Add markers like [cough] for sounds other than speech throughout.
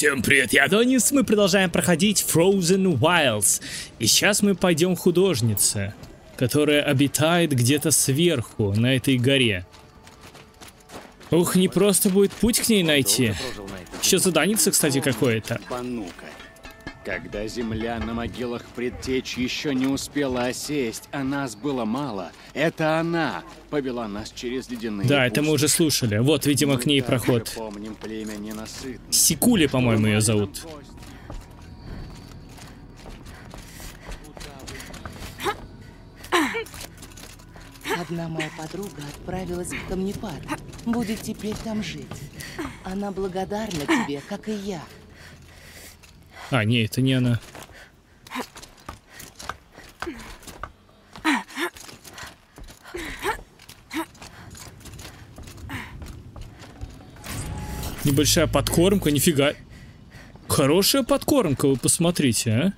Всем привет, я Адонис, мы продолжаем проходить Frozen Wilds. И сейчас мы пойдем к художнице, которая обитает где-то сверху, на этой горе. Ух, не просто будет путь к ней найти. Еще заданица, кстати, какое-то. Когда земля на могилах предтеч еще не успела осесть, а нас было мало, это она повела нас через ледяные Да, это мы уже слушали. Вот, видимо, к ней Мы проход. помним племя ненасытных. Сикули, по-моему, ее зовут. Одна моя подруга отправилась в камнепад. Будет теперь там жить. Она благодарна тебе, как и я. А, не, это не она. Небольшая подкормка, нифига. Хорошая подкормка, вы посмотрите, а.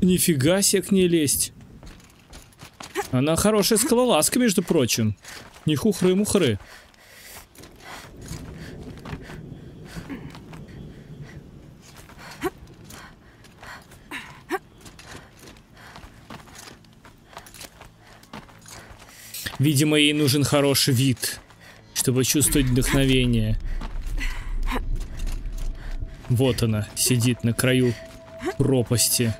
Нифига себе к ней лезть. Она хорошая скалолазка, между прочим. Не хухры-мухры. Видимо, ей нужен хороший вид, чтобы чувствовать вдохновение. Вот она, сидит на краю пропасти.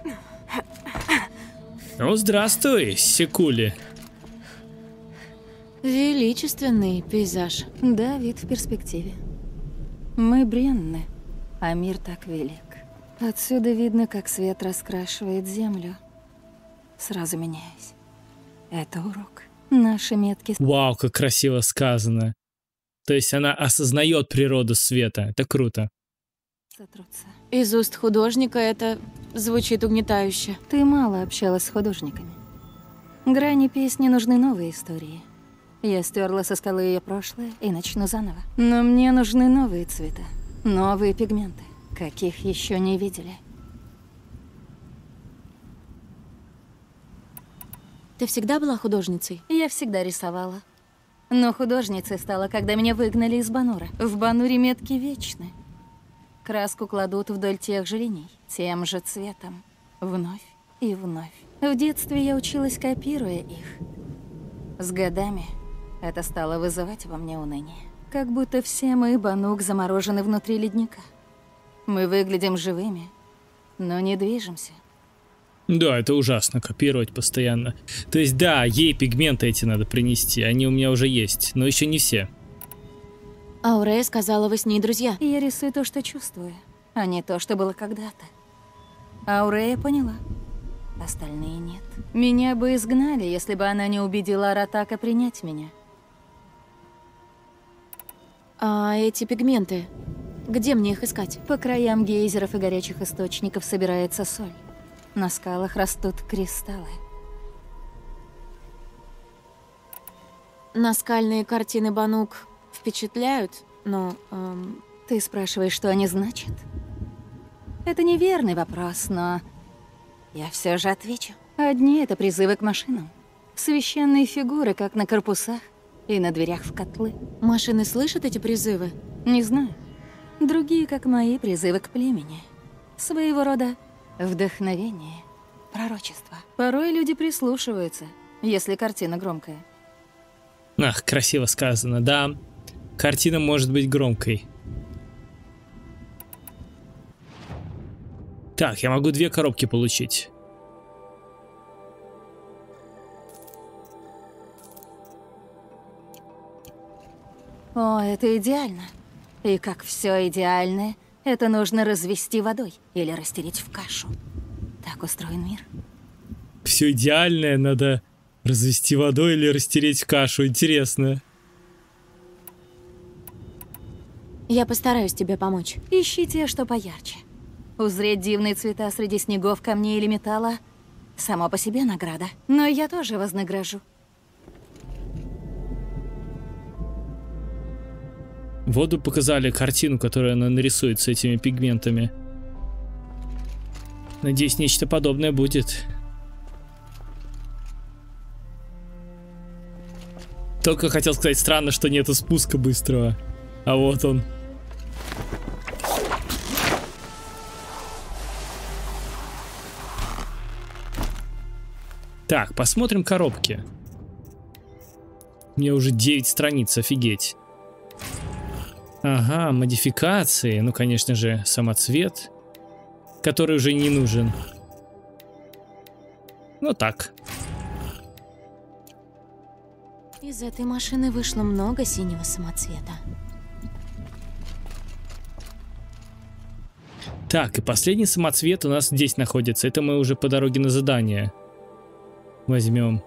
Ну, здравствуй, Секули. Величественный пейзаж. Да, вид в перспективе. Мы бренны, а мир так велик. Отсюда видно, как свет раскрашивает землю, сразу меняясь. Это урок. Наши метки Вау, как красиво сказано. То есть она осознает природу света. Это круто. сотрутся. Из уст художника это звучит угнетающе. Ты мало общалась с художниками. Грани песни нужны новые истории. Я стерла со скалы ее прошлое и начну заново. Но мне нужны новые цвета, новые пигменты, каких еще не видели. Ты всегда была художницей? Я всегда рисовала. Но художницей стала, когда меня выгнали из Банура. В Бануре метки вечны. Краску кладут вдоль тех же линий, тем же цветом. Вновь и вновь. В детстве я училась, копируя их. С годами это стало вызывать во мне уныние. Как будто все мы, Банук, заморожены внутри ледника. Мы выглядим живыми, но не движемся. Да, это ужасно, копировать постоянно. То есть, да, ей пигменты эти надо принести, они у меня уже есть, но еще не все. Аурея сказала, вы с ней друзья. Я рисую то, что чувствую, а не то, что было когда-то. Аурея поняла. Остальные нет. Меня бы изгнали, если бы она не убедила Аратака принять меня. А эти пигменты, где мне их искать? По краям гейзеров и горячих источников собирается соль. На скалах растут кристаллы. Наскальные картины Банук впечатляют, но... эм, Ты спрашиваешь, что они значат? Это неверный вопрос, но я все же отвечу. Одни — это призывы к машинам. Священные фигуры, как на корпусах и на дверях в котлы. машины слышат эти призывы? Не знаю. Другие, как мои, призывы к племени. Своего рода вдохновение, пророчество. Порой люди прислушиваются, если картина громкая. Ах, красиво сказано, да. Картина может быть громкой. Так, я могу две коробки получить. О, это идеально. И как все идеальное, это нужно развести водой или растереть в кашу. Так устроен мир. Все идеальное надо развести водой или растереть в кашу. Интересно. Я постараюсь тебе помочь. Ищи те, что поярче. Узреть дивные цвета среди снегов, камней или металла — само по себе награда. Но я тоже вознагражу. Воду показали картину, которую она нарисует с этими пигментами. Надеюсь, нечто подобное будет. Только хотел сказать, странно, что нету спуска быстрого. А вот он. Так, посмотрим коробки. Мне уже 9 страниц, офигеть. Ага, модификации. Ну, конечно же, самоцвет, который уже не нужен. Ну так. Из этой машины вышло много синего самоцвета. Так, и последний самоцвет у нас здесь находится. Это мы уже по дороге на задание. Возьмем.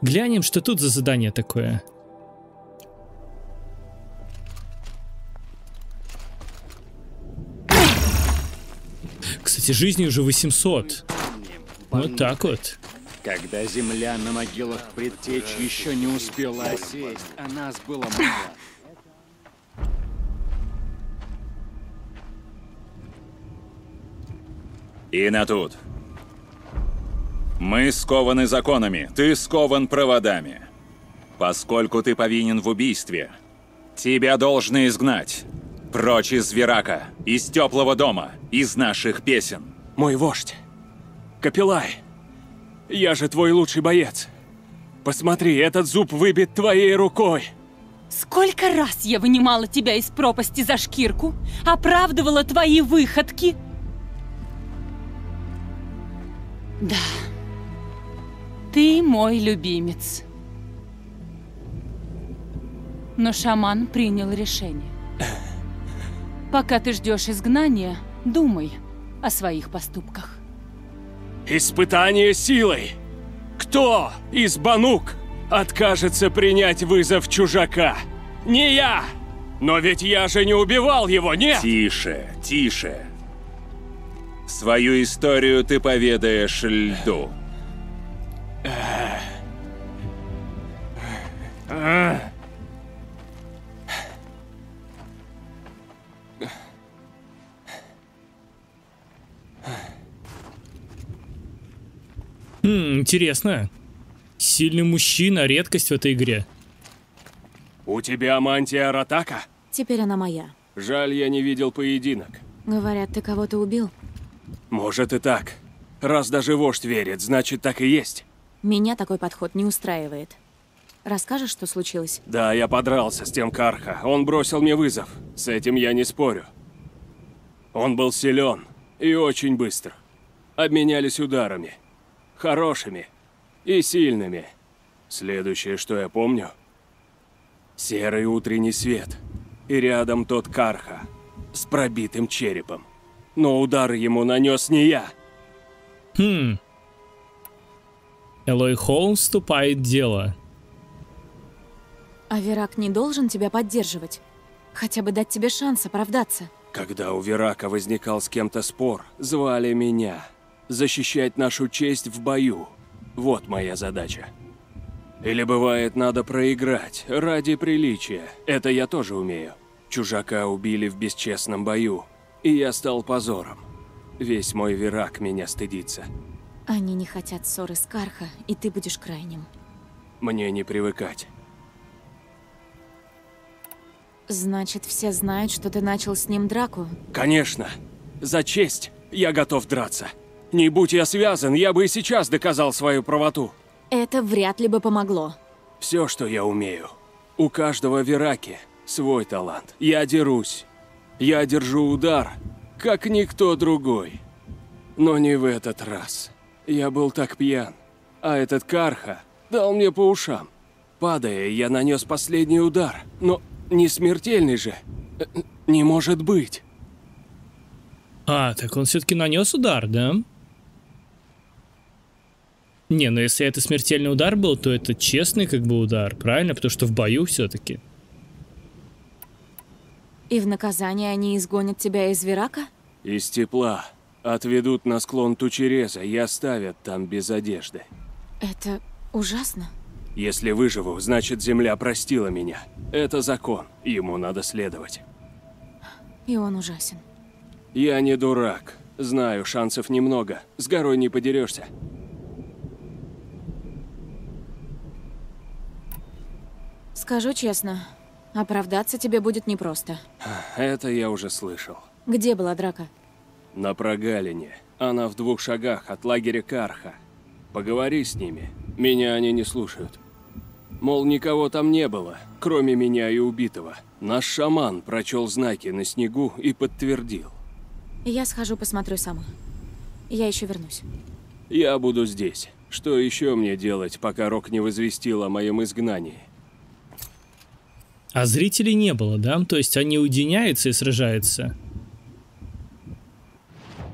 Глянем, что тут за задание такое. Кстати, жизни уже 800. Вот так вот. Когда земля на могилах предтеч еще не успела осесть, а нас было мало. И на тут. Мы скованы законами, ты скован проводами. Поскольку ты повинен в убийстве, тебя должны изгнать. Прочь из Верака, из теплого дома, из наших песен. Мой вождь. Капилай. Я же твой лучший боец. Посмотри, этот зуб выбит твоей рукой. Сколько раз я вынимала тебя из пропасти за шкирку, оправдывала твои выходки. Да. Ты мой любимец. Но шаман принял решение. Пока ты ждешь изгнания, думай о своих поступках. Испытание силой. Кто из Банук откажется принять вызов чужака? Не я! Но ведь я же не убивал его, нет? Тише, тише. Свою историю ты поведаешь льду. Хм, интересно. Сильный мужчина, редкость в этой игре. У тебя мантия Ратака? Теперь она моя. Жаль, я не видел поединок. Говорят, ты кого-то убил? Может и так. Раз даже вождь верит, значит так и есть. Меня такой подход не устраивает. Расскажешь, что случилось? Да, я подрался с тем Карха. Он бросил мне вызов. С этим я не спорю. Он был силен и очень быстр. Обменялись ударами. Хорошими и сильными. Следующее, что я помню. Серый утренний свет. И рядом тот Карха с пробитым черепом. Но удар ему нанес не я. Хм. Элой Холмс вступает в дело. А Верак не должен тебя поддерживать? Хотя бы дать тебе шанс оправдаться. Когда у Верака возникал с кем-то спор, звали меня. Защищать нашу честь в бою. Вот моя задача. Или бывает, надо проиграть, ради приличия. Это я тоже умею. Чужака убили в бесчестном бою, и я стал позором. Весь мой Верак меня стыдится. Они не хотят ссоры с Карха, и ты будешь крайним. Мне не привыкать. Значит, все знают, что ты начал с ним драку? Конечно. За честь я готов драться. Не будь я связан, я бы и сейчас доказал свою правоту. Это вряд ли бы помогло. Все, что я умею. У каждого Вераки свой талант. Я дерусь. Я держу удар, как никто другой. Но не в этот раз. Я был так пьян. А этот Карха дал мне по ушам. Падая, я нанес последний удар. Но не смертельный же. Э, Не может быть. А, так он все-таки нанес удар, да? Не, ну если это смертельный удар был, то это честный как бы удар, правильно? Потому что в бою все-таки. И в наказание они изгонят тебя из Верака? Из тепла. Отведут на склон Тучереза и оставят там без одежды. Это ужасно. Если выживу, значит земля простила меня. Это закон, ему надо следовать. И он ужасен. Я не дурак. Знаю, шансов немного. С горой не подерешься. Скажу честно, оправдаться тебе будет непросто. Это я уже слышал. Где была драка? На прогалине. Она в двух шагах от лагеря Карха. Поговори с ними. Меня они не слушают. Мол, никого там не было, кроме меня и убитого. Наш шаман прочел знаки на снегу и подтвердил. Я схожу посмотрю сама. Я еще вернусь. Я буду здесь. Что еще мне делать, пока Рок не возвестил о моем изгнании? А зрителей не было, да? То есть они уединяются и сражаются.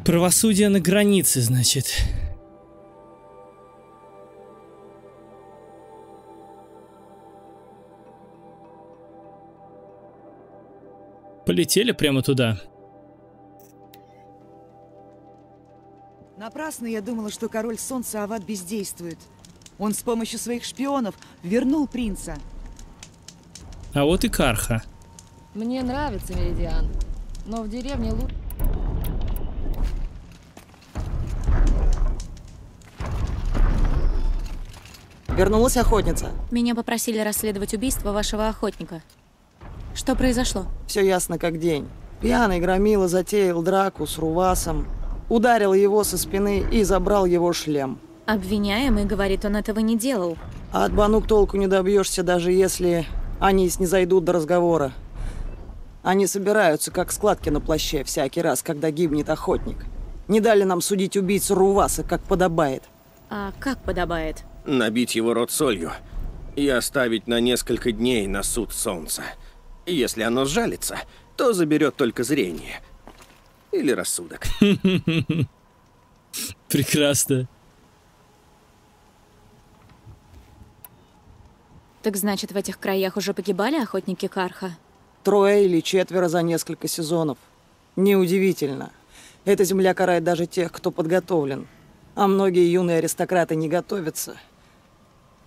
Правосудие на границе, значит. Полетели прямо туда. Напрасно я думала, что король солнца Ават бездействует. Он с помощью своих шпионов вернул принца. А вот и Карха. Мне нравится Меридиан, но в деревне лучше... Вернулась охотница. Меня попросили расследовать убийство вашего охотника. Что произошло? Все ясно как день. Пьяный громила затеял драку с Рувасом, ударил его со спины и забрал его шлем. Обвиняемый говорит, он этого не делал. А от Банук толку не добьешься, даже если они снизойдут до разговора. Они собираются, как складки на плаще, всякий раз, когда гибнет охотник. Не дали нам судить убийцу Руваса, как подобает. А как подобает? Набить его рот солью и оставить на несколько дней на суд солнца. Если оно сжалится, то заберет только зрение. Или рассудок. [laughs] Прекрасно. Так значит, в этих краях уже погибали охотники Карха? Трое или четверо за несколько сезонов. Неудивительно. Эта земля карает даже тех, кто подготовлен. А многие юные аристократы не готовятся.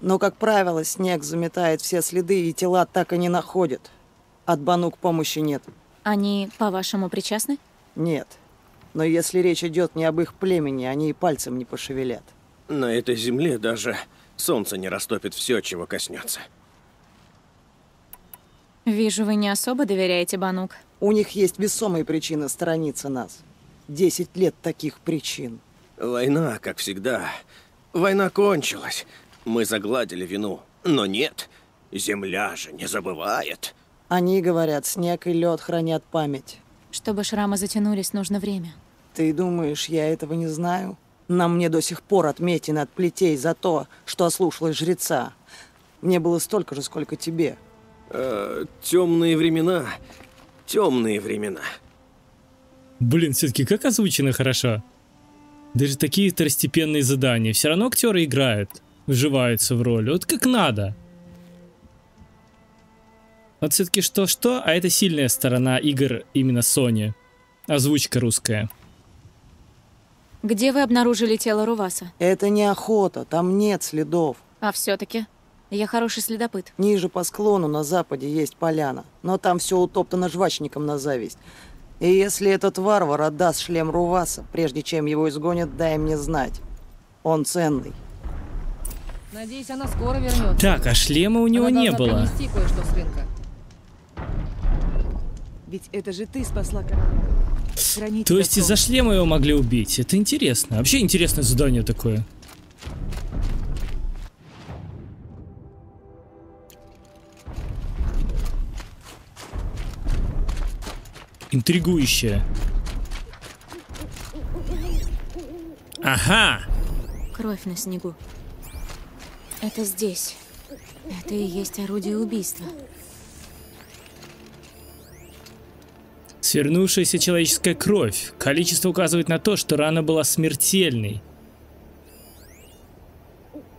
Но, как правило, снег заметает все следы, и тела так и не находят. От Банук помощи нет. Они, по-вашему, причастны? Нет. Но если речь идет не об их племени, они и пальцем не пошевелят. На этой земле даже солнце не растопит все, чего коснется. Вижу, вы не особо доверяете Банук. У них есть весомые причины сторониться нас. Десять лет таких причин. Война, как всегда. Война кончилась. Мы загладили вину. Но нет, земля же не забывает. Они говорят, снег и лед хранят память. Чтобы шрамы затянулись, нужно время. Ты думаешь, я этого не знаю? На мне до сих пор отметины от плетей за то, что ослушалась жреца. Мне было столько же, сколько тебе. Э, темные времена. Темные времена. Блин, все-таки как озвучено хорошо. Даже такие второстепенные задания. Все равно актеры играют, вживаются в роль. Вот как надо. Вот все-таки что-что, а это сильная сторона игр именно Sony. Озвучка русская. Где вы обнаружили тело Руваса? Это не охота, там нет следов. А все-таки? Я хороший следопыт. Ниже по склону на западе есть поляна, но там все утоптано жвачником на зависть. И если этот варвар отдаст шлем Руваса, прежде чем его изгонят, дай мне знать. Он ценный. Надеюсь, она скоро вернется. Так, а шлема у него она не было. принести кое-что с рынка. Ведь это же ты спасла короля. Хранителя То есть из-за шлема его могли убить. Это интересно. Вообще интересное задание такое. Интригующее. Ага! Кровь на снегу. Это здесь. Это и есть орудие убийства. Свернувшаяся человеческая кровь. Количество указывает на то, что рана была смертельной.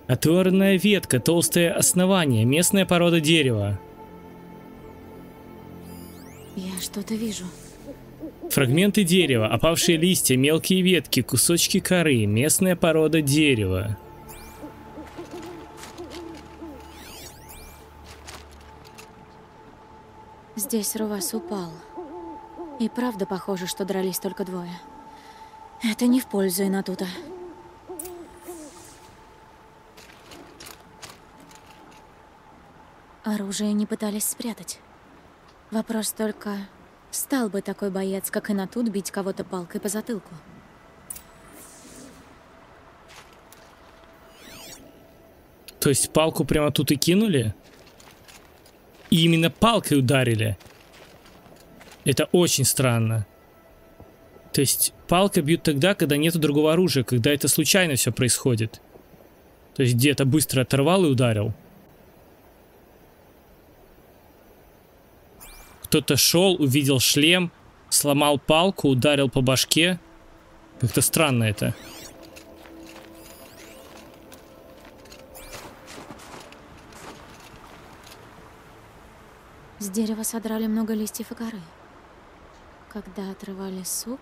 Оторванная ветка, толстое основание, местная порода дерева. Я что-то вижу. Фрагменты дерева, опавшие листья, мелкие ветки, кусочки коры, местная порода дерева. Здесь Рувас упал. И правда похоже, что дрались только двое. Это не в пользу Инатута. Оружие не пытались спрятать. Вопрос только, стал бы такой боец, как и на тут, бить кого-то палкой по затылку? То есть палку прямо тут и кинули? И именно палкой ударили? Это очень странно. То есть палкой бьют тогда, когда нету другого оружия, когда это случайно все происходит. То есть где-то быстро оторвал и ударил. Кто-то шел, увидел шлем, сломал палку, ударил по башке. Как-то странно это. С дерева содрали много листьев и коры. Когда отрывали сук...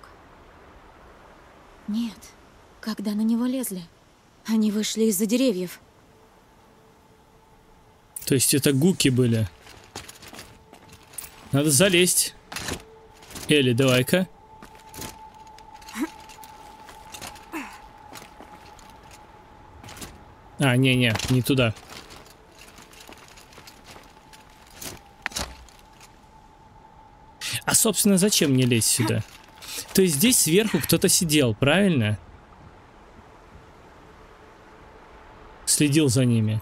Нет, когда на него лезли. Они вышли из-за деревьев. То есть это гуки были. Надо залезть. Элли, давай-ка. А, не-не, не туда. А, собственно, зачем мне лезть сюда? То есть здесь сверху кто-то сидел, правильно? Следил за ними.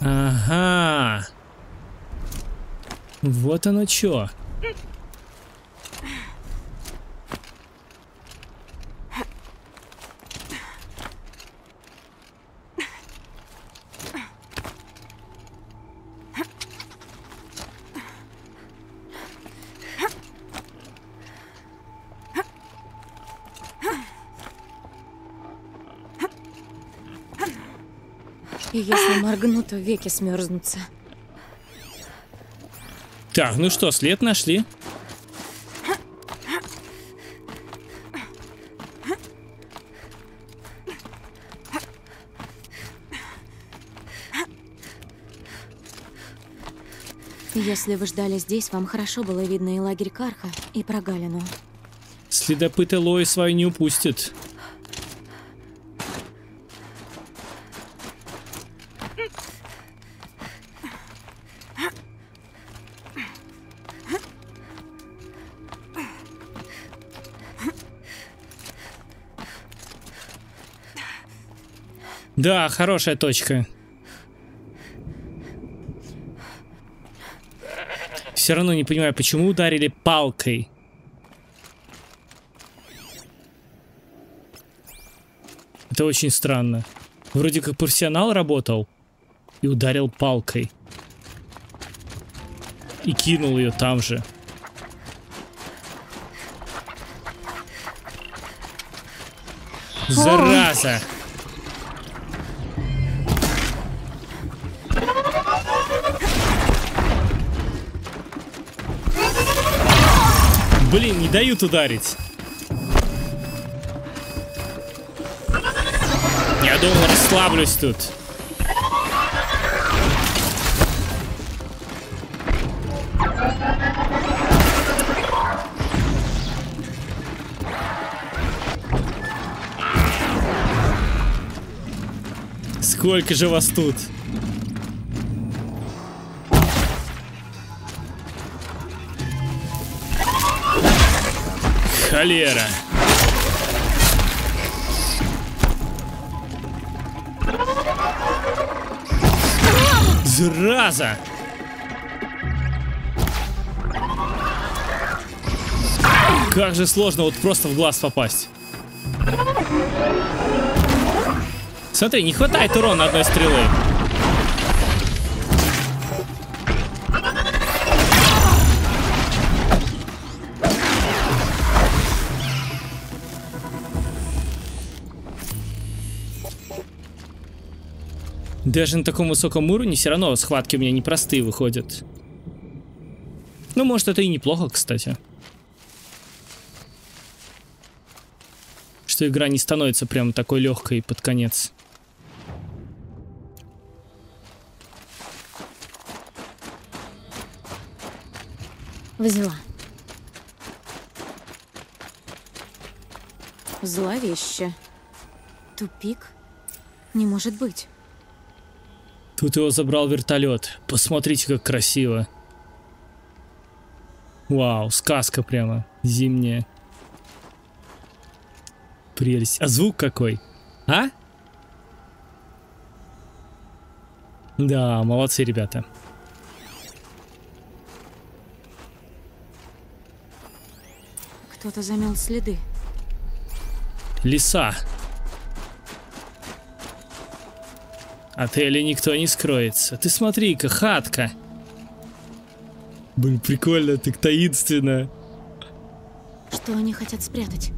Ага. Вот оно чё. Моргну, то веки смерзнутся. Так, ну что, след нашли. Если вы ждали здесь, вам хорошо было видно и лагерь Карха, и прогалину. Следопыт Элои свою не упустит. Да, хорошая точка. Все равно не понимаю, почему ударили палкой. Это очень странно. Вроде как профессионал работал и ударил палкой. И кинул ее там же. Зараза! Блин, не дают ударить. Я думал, расслаблюсь тут. Сколько же вас тут? Холера. Зараза! Как же сложно вот просто в глаз попасть. Смотри, не хватает урона одной стрелы. Даже на таком высоком уровне все равно схватки у меня непростые выходят. Ну, может, это и неплохо, кстати. Что игра не становится прям такой легкой под конец. Взяла. Зловеще. Тупик. Не может быть. Тут его забрал вертолет. Посмотрите, как красиво. Вау, сказка прямо. Зимняя. Прелесть. А звук какой? А? Да, молодцы ребята. Кто-то замел следы. Леса. Отеля никто не скроется. Ты смотри-ка, хатка. Блин, прикольно, так таинственно. Что они хотят спрятать?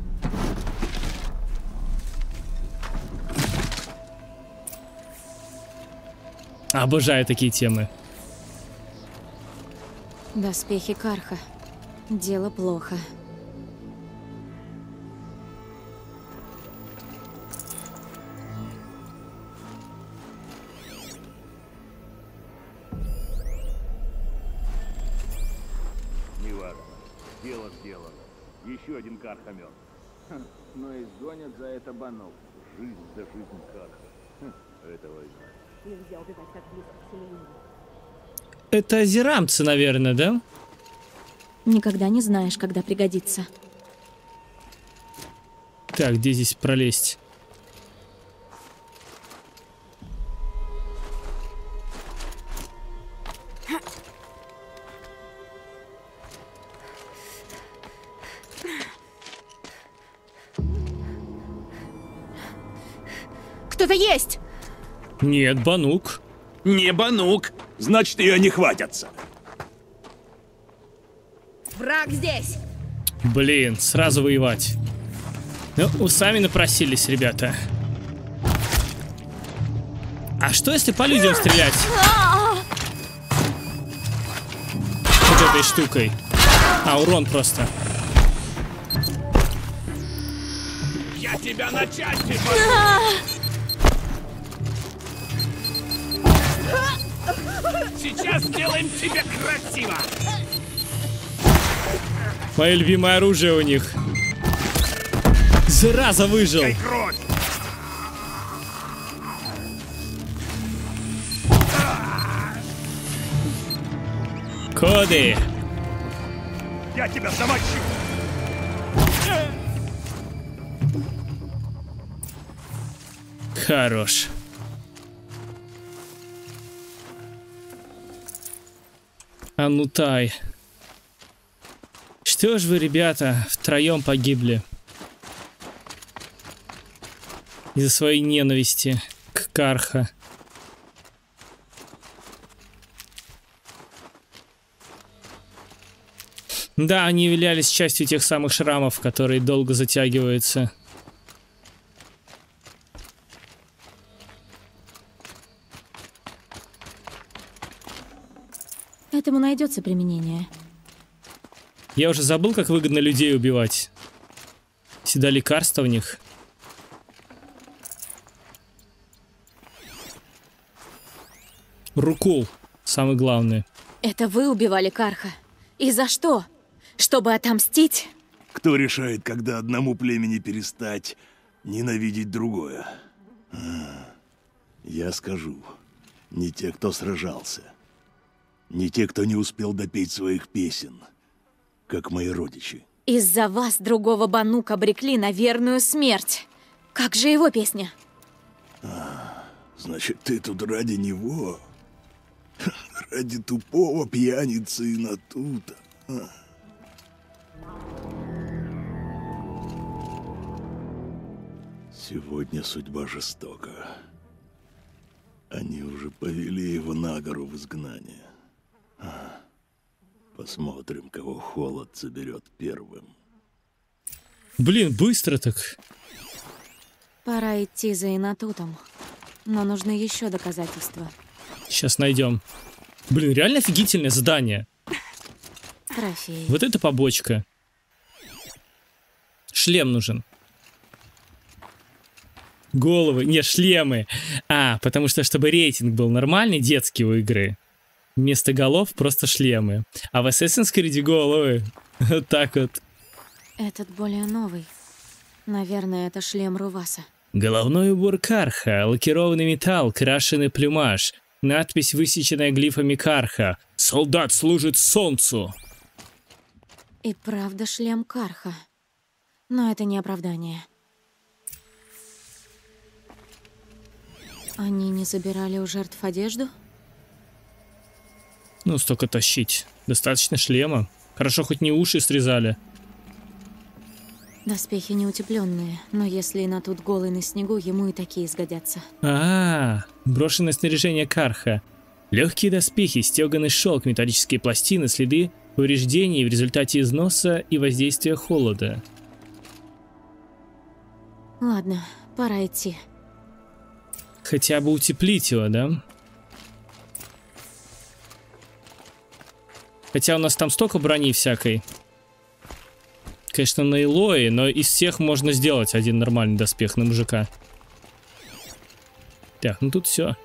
Обожаю такие темы. Доспехи Карха. Дело плохо. За жизнь карха. Хм, Это война. Нельзя убивать так близко к селению. Это азерамцы, наверное, да? Никогда не знаешь, когда пригодится. Так, где здесь пролезть? Кто-то есть! Нет, Банук. Не банук! Значит, ее не хватятся. Враг здесь! Блин, сразу воевать. Ну, сами напросились, ребята. А что если по людям стрелять? Вот этой штукой. А, урон просто. Я тебя на части Сейчас сделаем тебе красиво! Мое любимое оружие у них. Зараза выжил. Коды. Я тебя замочу! Хорош. А ну тай. Что ж вы, ребята, втроем погибли? Из-за своей ненависти к Карха. Да, они являлись частью тех самых шрамов, которые долго затягиваются. Этому найдется применение. Я уже забыл, как выгодно людей убивать. Всегда лекарства в них. Рукол. Самый главный. Это вы убивали Карха. И за что? Чтобы отомстить? Кто решает, когда одному племени перестать ненавидеть другое? Я скажу. Не те, кто сражался. Не те, кто не успел допеть своих песен. Как мои родичи. Из-за вас другого Банук обрекли на верную смерть. Как же его песня? Значит, ты тут ради него? [laughs] Ради тупого пьяницы и натута. А. Сегодня судьба жестока. Они уже повели его на гору в изгнание. А. Посмотрим, кого холод заберет первым. Блин, быстро так. Пора идти за Инатутом. Но нужны еще доказательства. Сейчас найдем. Блин, реально офигительное задание. Трофей. Вот это побочка. Шлем нужен. Головы. Не, шлемы. А, потому что, чтобы рейтинг был нормальный, детский у игры. Вместо голов просто шлемы. А в Assassin's Creed головы. Вот так вот. Этот более новый. Наверное, это шлем Руваса. Головной убор Карха, лакированный металл, крашеный плюмаж, надпись, высеченная глифами Карха. «Солдат служит солнцу!» И правда шлем Карха. Но это не оправдание. Они не забирали у жертв одежду? Ну, столько тащить. Достаточно шлема. Хорошо, хоть не уши срезали. Доспехи не утепленные, но если на тут голый на снегу, ему и такие сгодятся. А, -а, -а брошенное снаряжение Карха. Легкие доспехи, стеганый шелк, металлические пластины, следы повреждений в результате износа и воздействия холода. Ладно, пора идти. Хотя бы утеплить его, да? Хотя у нас там столько брони всякой. Конечно, на Илое, но из всех можно сделать один нормальный доспех на мужика. Так, ну тут все.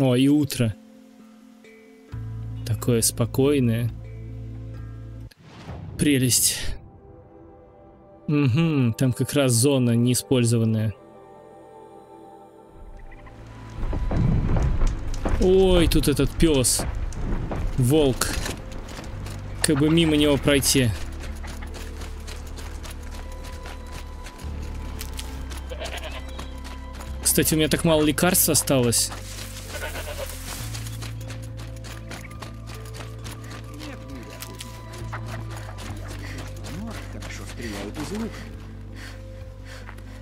О, и утро. Такое спокойное. Прелесть. Угу, там как раз зона неиспользованная. Ой, тут этот пес. Волк. Как бы мимо него пройти. Кстати, у меня так мало лекарств осталось.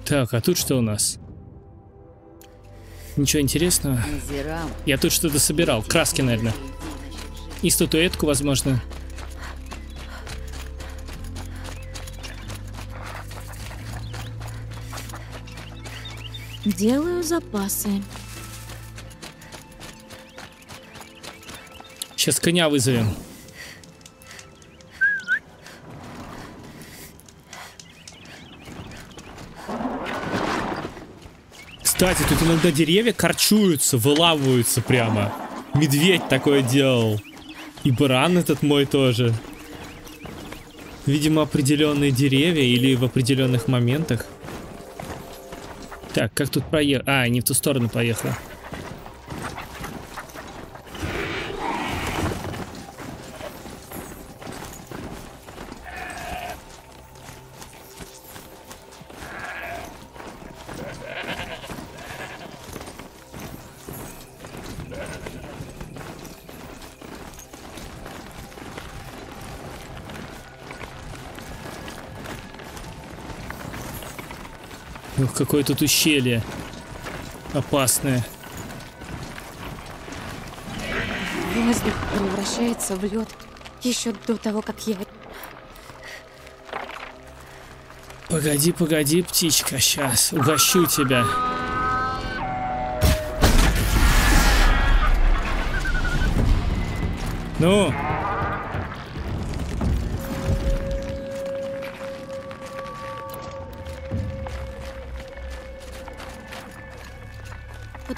Так, а тут что у нас? Ничего интересного. Я тут что-то собирал. Краски, наверное. И статуэтку, возможно. Делаю запасы. Сейчас коня вызовем. Кстати, тут иногда деревья корчуются, вылавываются прямо. Медведь такое делал. И баран этот мой тоже. Видимо, определенные деревья или в определенных моментах. Так, как тут проехать? А, не в ту сторону поехал. Какое тут ущелье. Опасное. Воздух превращается в лед еще до того, как я... Погоди, погоди, птичка, сейчас угощу тебя. Ну,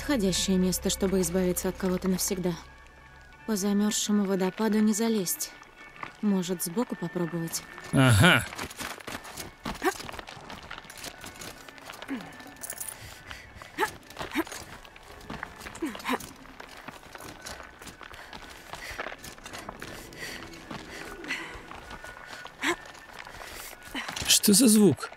Подходящее место, чтобы избавиться от кого-то навсегда. По замерзшему водопаду не залезть. Может, сбоку попробовать? Ага. Что за звук?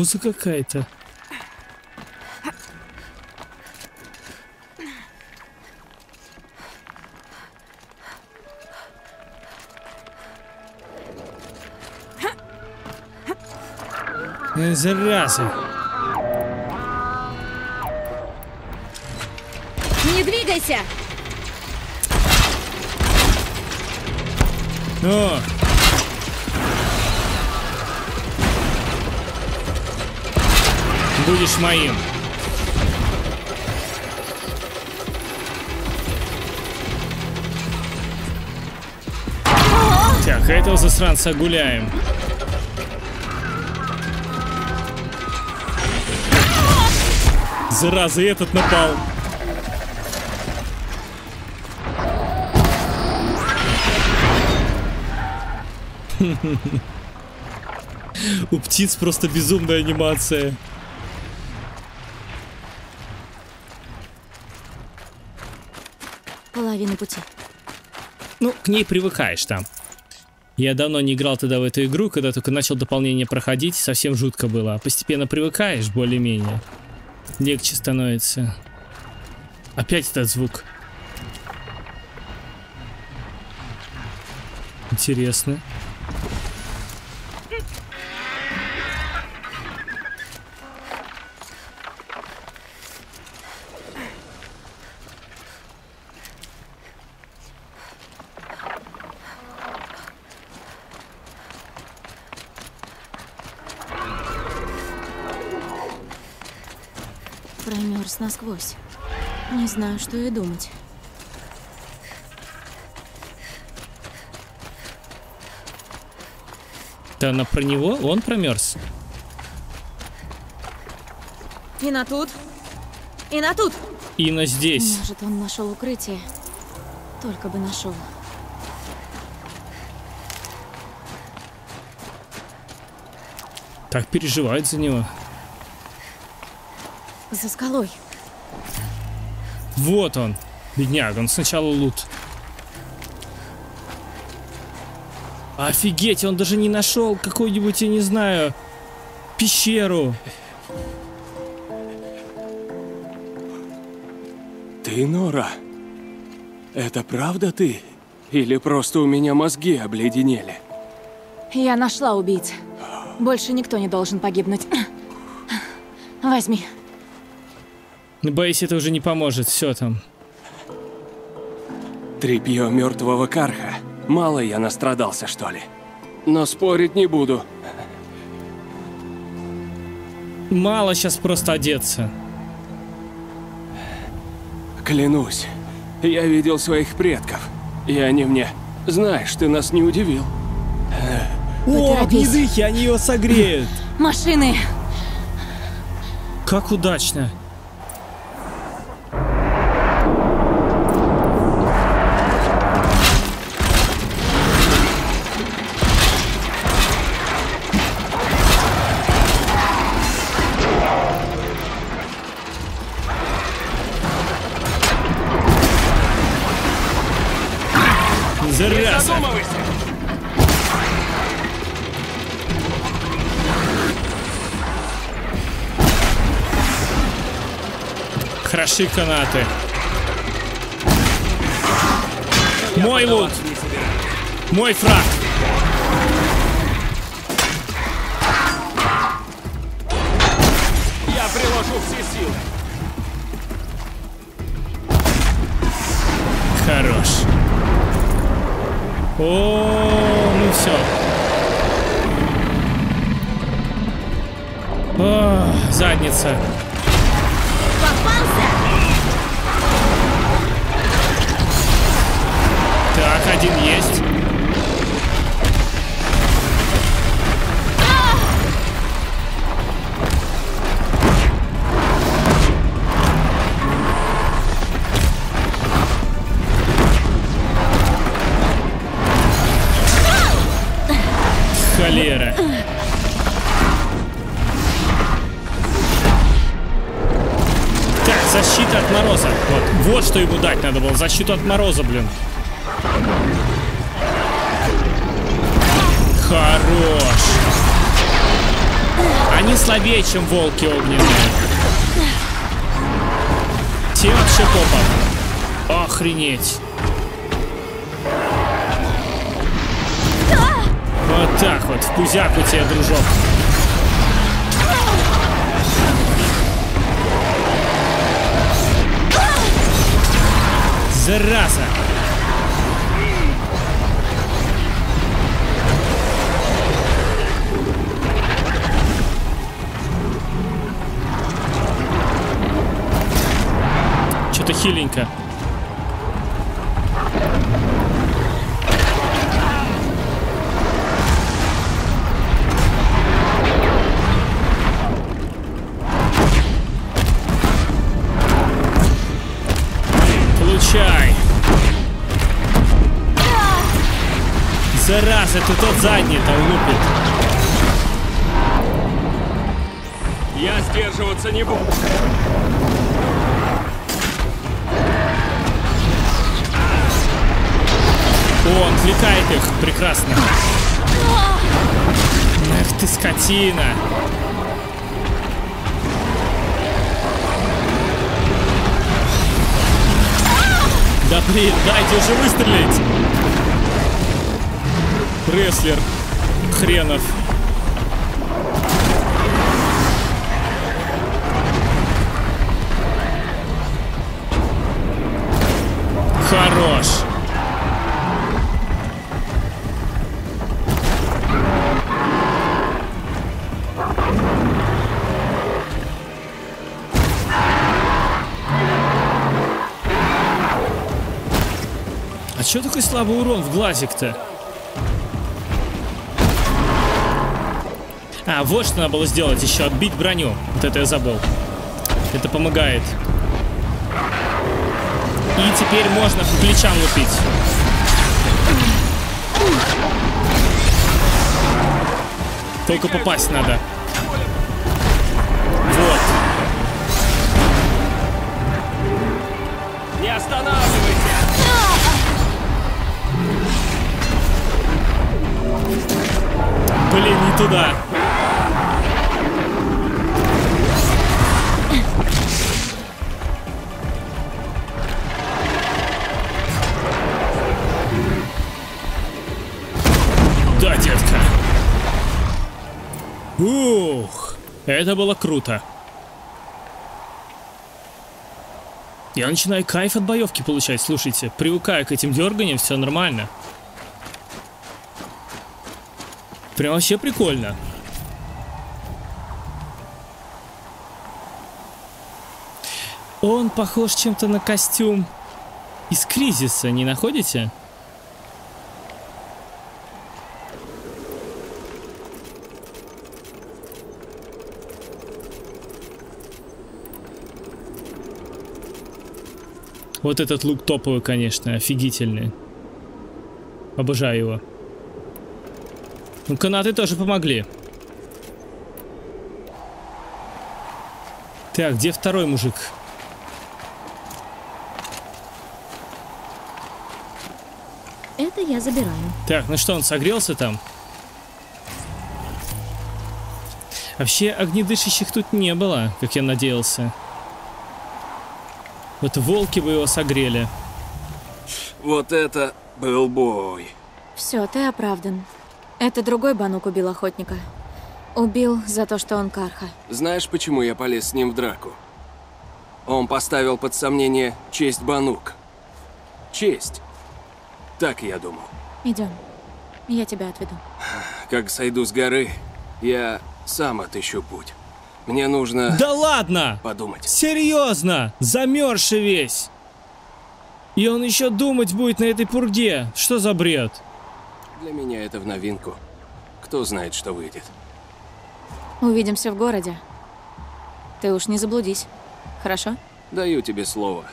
Музыка какая-то. Зараза. Не двигайся! О! будешь моим. Так, а этого засранца гуляем. Зараза, этот напал. [laughs] У птиц просто безумная анимация. Половина пути. Ну, к ней привыкаешь там. Я давно не играл тогда в эту игру, когда только начал дополнение проходить, совсем жутко было. Постепенно привыкаешь, более-менее. Легче становится. Опять этот звук. Интересно. Промерз Не знаю, что и думать. Да она про него? Он промерз. И на тут. И на тут. Инна здесь. Может, он нашел укрытие. Только бы нашел. Так переживают за него. За скалой. Вот он. Бедняга, он сначала лут. Офигеть, он даже не нашел какую-нибудь, я не знаю, пещеру. Ты, Нора? Это правда ты? Или просто у меня мозги обледенели? Я нашла убийц. Больше никто не должен погибнуть. Возьми. Боюсь, это уже не поможет. Все там. Трепье мертвого карха. Мало я настрадался, что ли? Но спорить не буду. Мало сейчас просто одеться. Клянусь, я видел своих предков. И они мне... Знаешь, ты нас не удивил. О, Поторопись. гнедыхи, они его согреют. Машины! Как удачно. Хороши канаты. Мой лут. Мой фраг. Я приложу все силы. Хорош. О, ну все. О, задница. Так, один есть. Холера. Так, защита от мороза. Вот, вот что ему дать надо было. Защиту от мороза, блин. Хорош. Они слабее, чем волки огненные. Те вообще попа. Охренеть. Вот так вот, в пузяку тебе, дружок. Зараза! хиленько. Получай. Зараза, ты тот задний-то лупит. Я сдерживаться не буду. Он отвлекает их. Прекрасно. Эх ты скотина. Да блин, дайте уже выстрелить. Рестлер. Хренов. Хорош. Слабый урон в глазик-то? А, вот что надо было сделать еще, отбить броню. Вот это я забыл. Это помогает. И теперь можно по плечам лупить. Только попасть надо. Вот. Не останавливайся! Блин, не туда. Да, детка. Ух, это было круто. Я начинаю кайф от боевки получать, слушайте. Привыкаю к этим дерганиям, все нормально. Прям вообще прикольно. Он похож чем-то на костюм из кризиса, не находите? Вот этот лук топовый, конечно, офигительный. Обожаю его. Ну, канаты тоже помогли. Так, где второй мужик? Это я забираю. Так, ну что, он согрелся там? Вообще, огнедышащих тут не было, как я надеялся. Вот волки бы его согрели. Вот это был бой. Все, ты оправдан. Это другой Банук убил охотника. Убил за то, что он Карха. Знаешь, почему я полез с ним в драку? Он поставил под сомнение честь Банук. Честь. Так я думал. Идем. Я тебя отведу. Как сойду с горы, я сам отыщу путь. Мне нужно... Да ладно! Подумать. Серьезно! Замерзший весь! И он еще думать будет на этой пурге. Что за бред? Для меня это в новинку. Кто знает, что выйдет. Увидимся в городе. Ты уж не заблудись. Хорошо? Даю тебе слово.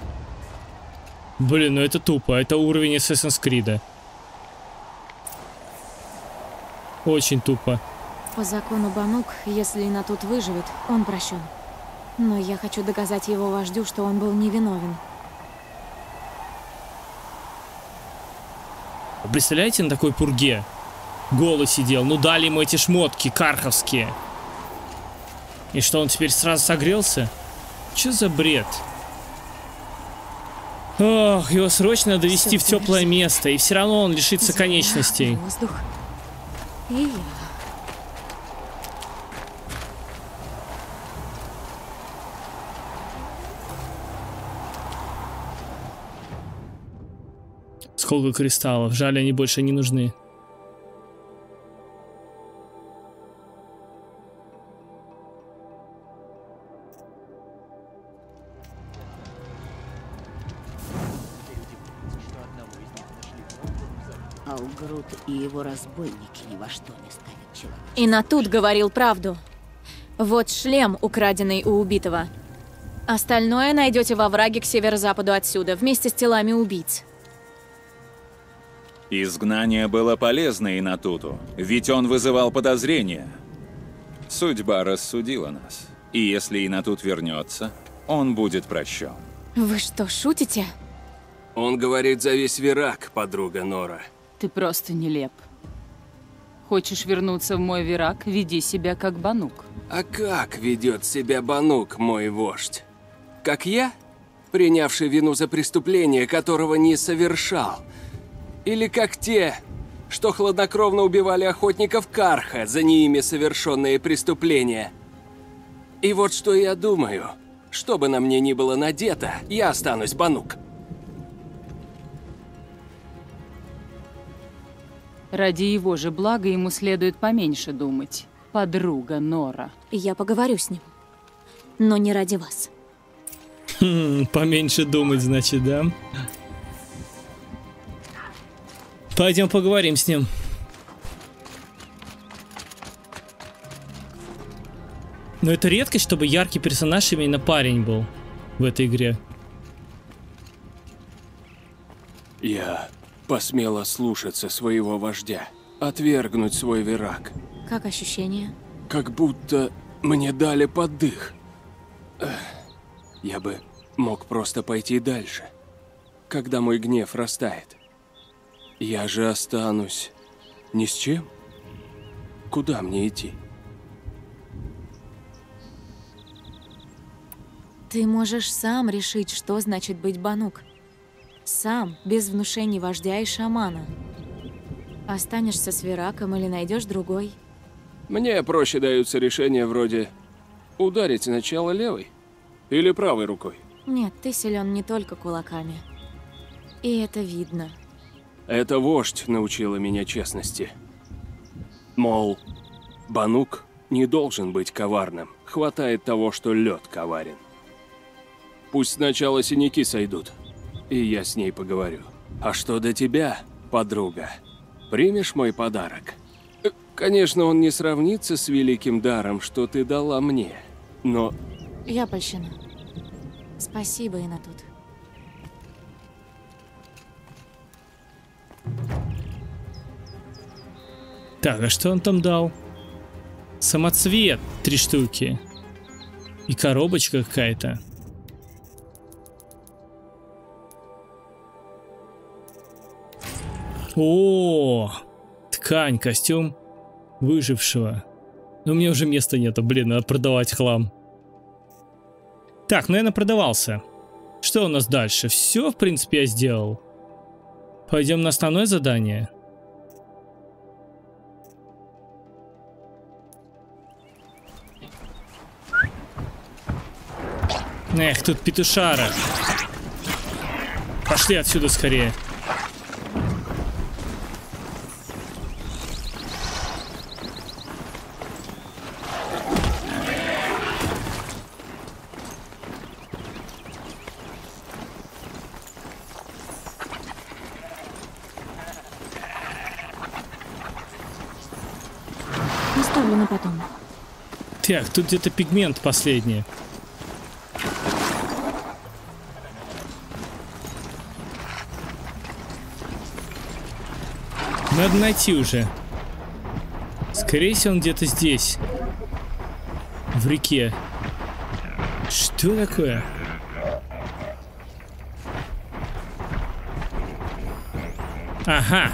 Блин, ну это тупо. Это уровень Assassin's Creed. Очень тупо. По закону Банук, если Инатут выживет, он прощен. Но я хочу доказать его вождю, что он был невиновен. Представляете, на такой пурге? Голый сидел. Ну дали ему эти шмотки карховские. И что, он теперь сразу согрелся? Что за бред? Ох, его срочно надо вести в теплое место, и все равно он лишится конечностей. Воздух. И я. Сколько кристаллов. Жаль, они больше не нужны. Алгрут и его разбойники ни во что не ставят человека. Инатут говорил правду. Вот шлем, украденный у убитого. Остальное найдете во враге к северо-западу отсюда, вместе с телами убийц. Изгнание было полезно Инатуту, ведь он вызывал подозрения. Судьба рассудила нас. И если Инатут вернется, он будет прощен. Вы что, шутите? Он говорит за весь Вирак, подруга Нора. Ты просто нелеп. Хочешь вернуться в мой Вирак, веди себя как Банук. А как ведет себя Банук, мой вождь? Как я? Принявший вину за преступление, которого не совершал. Или как те, что хладнокровно убивали охотников Карха за неими совершенные преступления. И вот что я думаю. Что бы на мне ни было надето, я останусь Банук. Ради его же блага ему следует поменьше думать. Подруга Нора. Я поговорю с ним. Но не ради вас. Хм, поменьше думать, значит, да? Пойдем поговорим с ним. Но это редкость, чтобы яркий персонаж именно парень был в этой игре. Я посмела слушаться своего вождя, отвергнуть свой вирак. Как ощущение? Как будто мне дали поддых. Я бы мог просто пойти дальше, когда мой гнев растает. Я же останусь ни с чем. Куда мне идти? Ты можешь сам решить, что значит быть банук. Сам, без внушений вождя и шамана. Останешься с Вераком или найдешь другой. Мне проще даются решения вроде ударить сначала левой или правой рукой. Нет, ты силен не только кулаками. И это видно. Это вождь научила меня честности. Мол, Банук не должен быть коварным. Хватает того, что лед коварен. Пусть сначала синяки сойдут, и я с ней поговорю. А что до тебя, подруга? Примешь мой подарок? Э, Конечно, он не сравнится с великим даром, что ты дала мне, но Я польщена. Спасибо, Инатут. Так, а что он там дал? Самоцвет, три штуки. И коробочка какая-то. О, ткань, костюм выжившего. Но у меня уже места нету, блин, надо продавать хлам. Так, наверное, продавался. Что у нас дальше? Все, в принципе, я сделал. Пойдем на основное задание. Эх, тут петушара. Пошли отсюда скорее. Оставлю на потом. Так, тут где-то пигмент последний. Надо найти уже. Скорее всего, он где-то здесь. В реке. Что такое? Ага.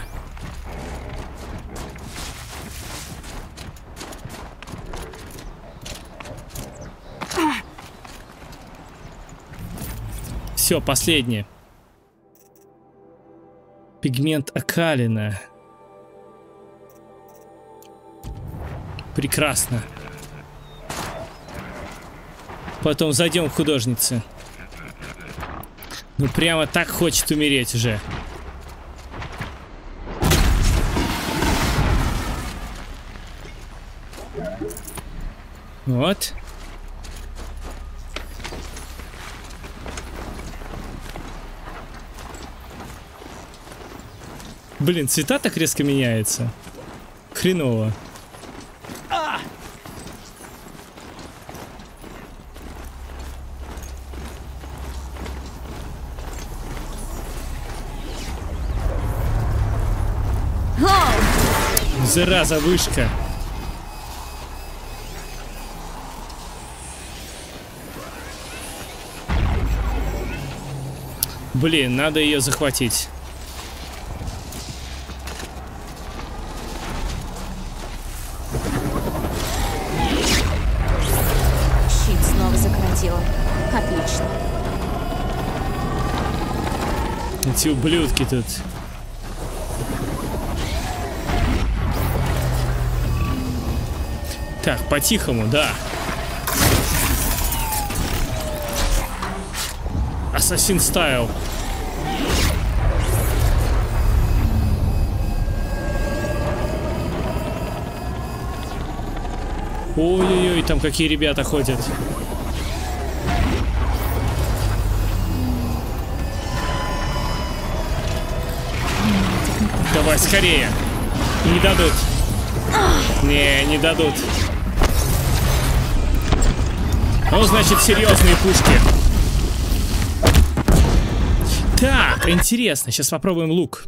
Все, последнее. Пигмент Акалина. Прекрасно. Потом зайдем к художнице. Ну прямо так хочет умереть уже. Вот. Блин, цвета так резко меняются. Хреново. Зараза, вышка. Блин, надо ее захватить. Щит снова закоротила. Отлично. Эти ублюдки тут. Так, по-тихому, да. Ассасин стайл. Ой-ой-ой, там какие ребята ходят. Давай, скорее. Не дадут. Не, не дадут. Ну, значит, серьезные пушки. Так, интересно. Сейчас попробуем лук.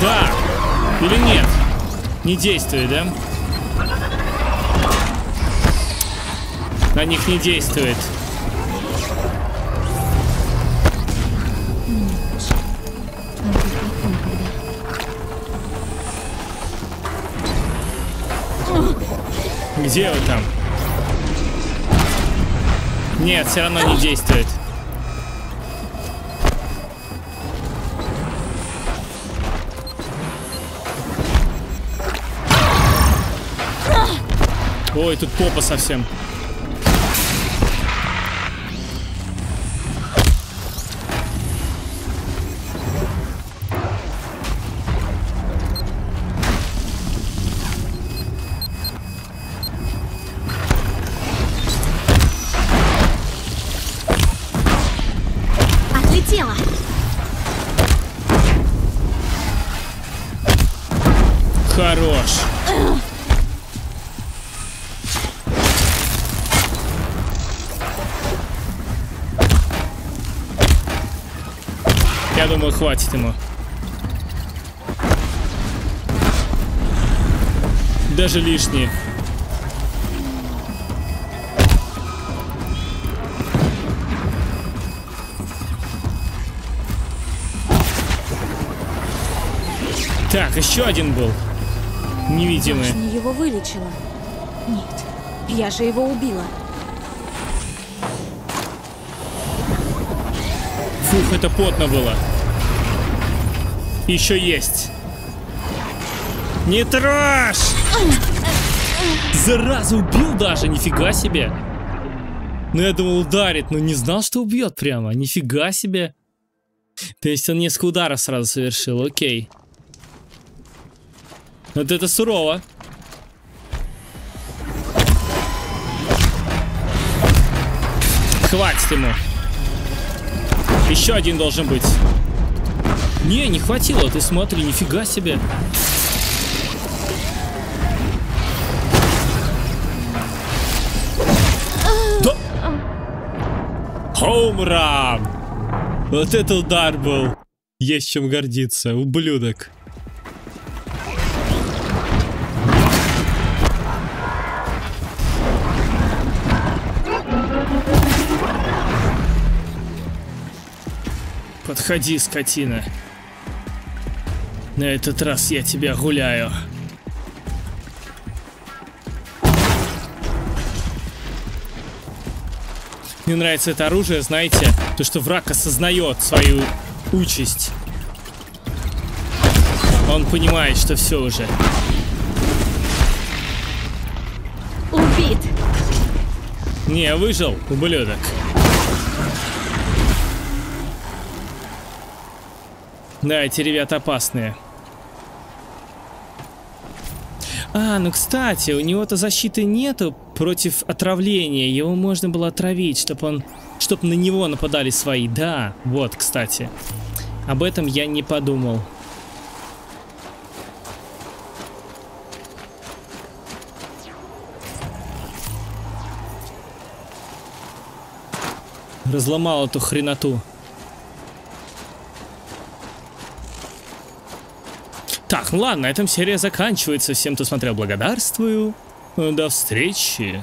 Да. Или нет? Не действует, да? На них не действует. Где вы там? Нет, все равно не действует. Ой, тут попа совсем. Хорош. Я думаю, хватит ему. Даже лишние. Так, еще один был. Невидимый. Я не его вылечила. Нет, я же его убила. Фух, это потно было. Еще есть. Не трожь! Зараза, убил даже, нифига себе. Ну, я думал, ударит, но не знал, что убьет прямо. Нифига себе. То есть он несколько ударов сразу совершил, окей. Вот это сурово. Хватит ему. Еще один должен быть. Не, не хватило, ты смотри, нифига себе. Да! Хоумран! Вот это удар был. Есть чем гордиться, ублюдок. Подходи, скотина. На этот раз я тебя гуляю. Мне нравится это оружие, знаете, то, что враг осознает свою участь. Он понимает, что все уже. Убит. Не, выжил, ублюдок. Да, эти ребята опасные. А, ну кстати, у него-то защиты нету против отравления. Его можно было отравить, чтобы он... Чтобы на него нападали свои. Да, вот, кстати. Об этом я не подумал. разломал эту хреноту. Так, ну ладно, на этом серия заканчивается. Всем, кто смотрел, благодарствую. До встречи.